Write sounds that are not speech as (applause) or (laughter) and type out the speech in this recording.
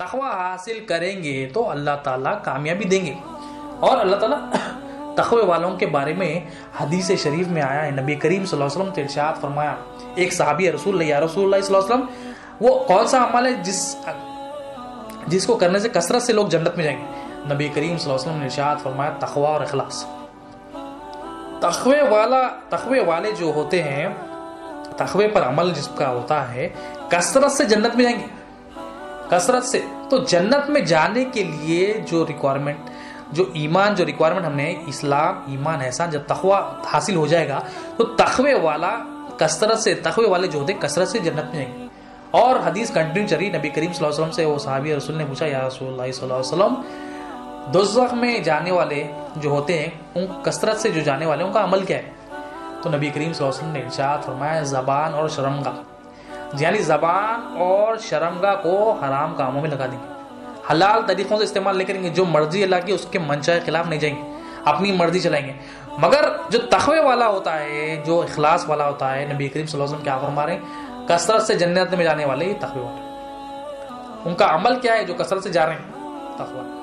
तखवा हासिल करेंगे तो अल्लाह ताला कामयाबी देंगे। और अल्लाह ताला (coughs) तखवे वालों के बारे में हदीस शरीफ में आया है। नबी करीम वसल्लम इरशाद फरमाया, एक सहाबी रसूल या रसूल वसल्लम, वो कौन सा अमल है जिस, जिसको करने से कसरत से लोग जन्नत में जाएँगे? नबी करीम वसल्लम ने इरशाद फरमाया, तखवा और इखलास। तखवे वाला, तखवे वाले जो होते हैं, तखवे पर अमल जिसका होता है, कसरत से जन्नत में जाएँगे। कसरत से। तो जन्नत में जाने के लिए जो रिक्वायरमेंट जो ईमान, जो रिक्वायरमेंट हमने, इस्लाम, ईमान, एहसान, जब तखवा हासिल हो जाएगा तो तखवे वाला कसरत से, तखवे वाले जो होते कसरत से जन्नत में जाएँगे और हदीस कंटिन्यू चली नबी करीम वसल्लम से, वो सहाबी रसूल ने पूछा, या रसूल वसल्लम दोजख में जाने वाले जो होते हैं, उन कसरत से जो जाने वाले उनका अमल क्या है? तो नबी करीम वसल्लम ने इरशाद फरमाया, जबान और शर्मगा यानी जबान और शर्मगा को हराम कामों में लगा देंगे। हलाल तरीकों से इस्तेमाल नहीं करेंगे, जो मर्ज़ी अल्लाह की, उसके के खिलाफ नहीं जाएँगे। अपनी मर्ज़ी चलाएँगे। मगर जो तखवे वाला होता है, जो इखलास वाला होता है, नबी करीम वसल्लम क्या फरमा रहे हैं? कसरत से जन्नत में जाने वाले ये तखवे वाले उनका अमल क्या है? जो कसरत से जा रहे हैं, तखवा।